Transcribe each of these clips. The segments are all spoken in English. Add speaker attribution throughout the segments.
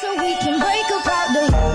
Speaker 1: so we can break apart the.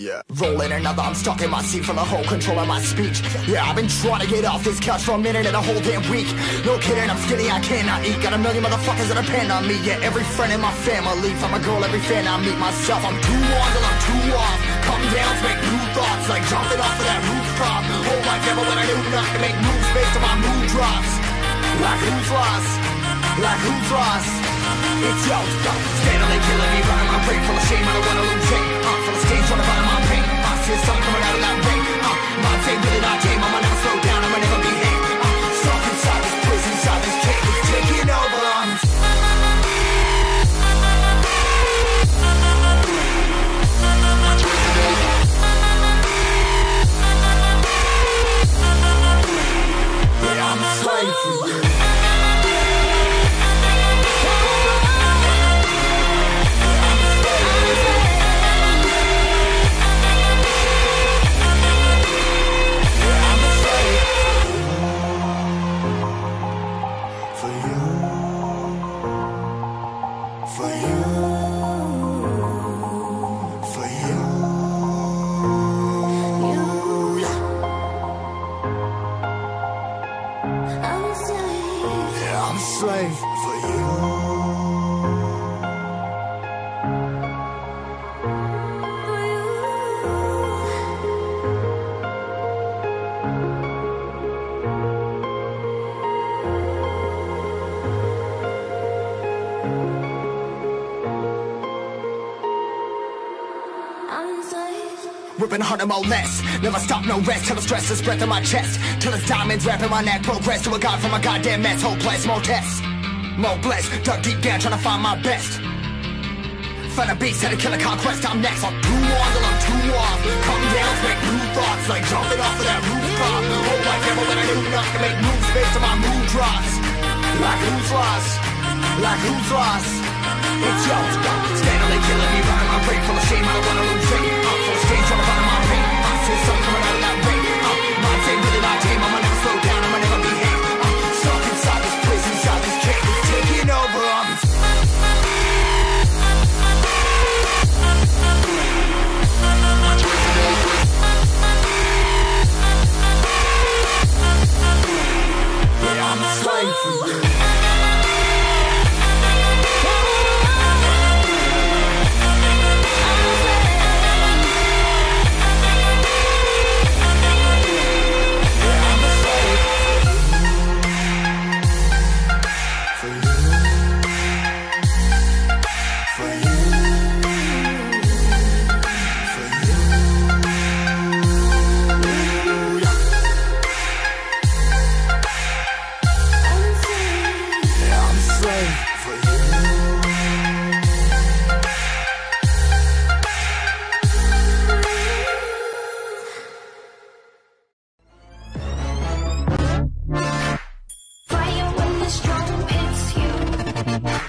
Speaker 2: Yeah. Rolling another, I'm stuck in my seat from the whole control of my speech. Yeah, I've been trying to get off this couch for a minute and a whole damn week. No kidding, I'm skinny, I cannot eat. Got a million motherfuckers that depend on me. Yeah, every friend in my family. From a girl, every fan I meet myself. I'm too on till I'm too off. Come down to make new thoughts, like jumping off of that rooftop. Whole life ever when I knew not make moves based on my mood drops. Like who's lost? Like who's lost? It's yo, stand on they killing me, running my brain full of shame. I don't wanna lose it. Uh, full of stage, trying to find my pain. I see the sun coming out of that rain. Uh, my day really not tame. I'ma slow down. I'm a slave for you. Ripping harder, more less. Never stop, no rest. Till the stress is breath in my chest. Till it's diamonds wrapping my neck. Progress to a god from a goddamn mess. Hopeless, more tests. More blessed. Dug deep down, trying to find my best. Find a beast, had a conquest. I'm next. I'm too on till I'm too off. Come down, make new thoughts. Like jumping off of that rooftop. Whole life ever when I knew not to make moves based on my mood drops. Like who's lost? Like who's lost? It's yours. Stand killing me, running my brain full of I'm trying to of my pain. I feel something.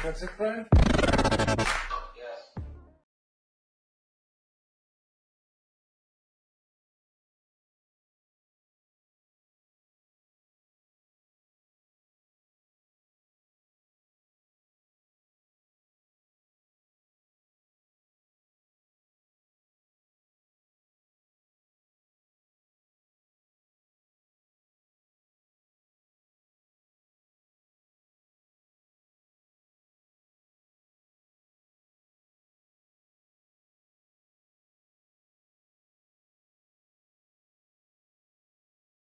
Speaker 2: Mexico